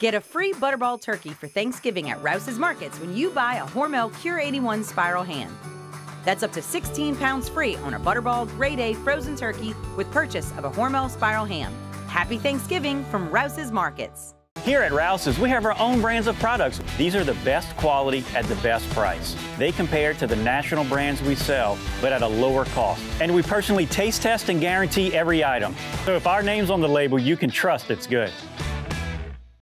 Get a free Butterball turkey for Thanksgiving at Rouses Markets when you buy a Hormel Cure 81 spiral ham. That's up to 16 pounds free on a Butterball Grade A frozen turkey with purchase of a Hormel spiral ham. Happy Thanksgiving from Rouses Markets. Here at Rouses, we have our own brands of products. These are the best quality at the best price. They compare to the national brands we sell, but at a lower cost. And we personally taste test and guarantee every item. So if our name's on the label, you can trust it's good.